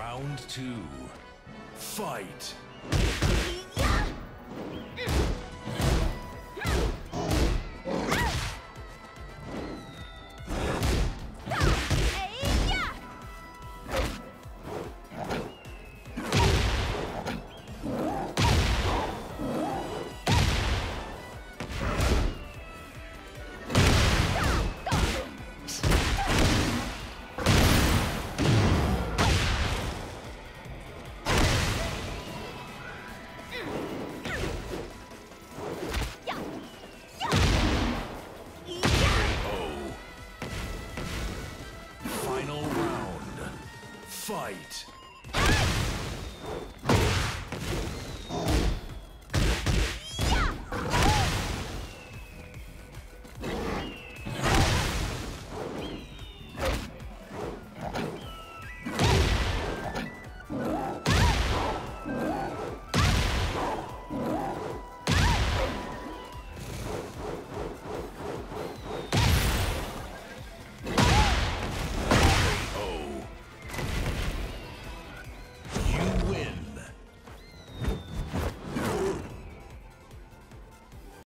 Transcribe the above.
Round two. Fight. Fight.